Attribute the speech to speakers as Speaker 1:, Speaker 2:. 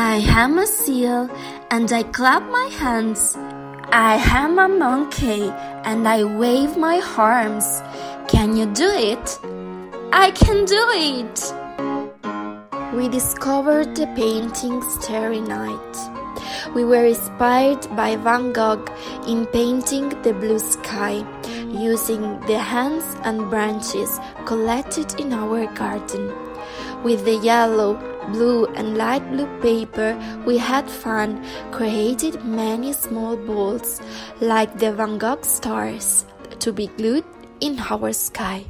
Speaker 1: I am a seal and I clap my hands. I am a monkey and I wave my arms. Can you do it? I can do it! We discovered the painting Starry Night. We were inspired by Van Gogh in painting the blue sky using the hands and branches collected in our garden. With the yellow, blue, and light blue paper, we had fun, created many small balls like the Van Gogh stars to be glued in our sky.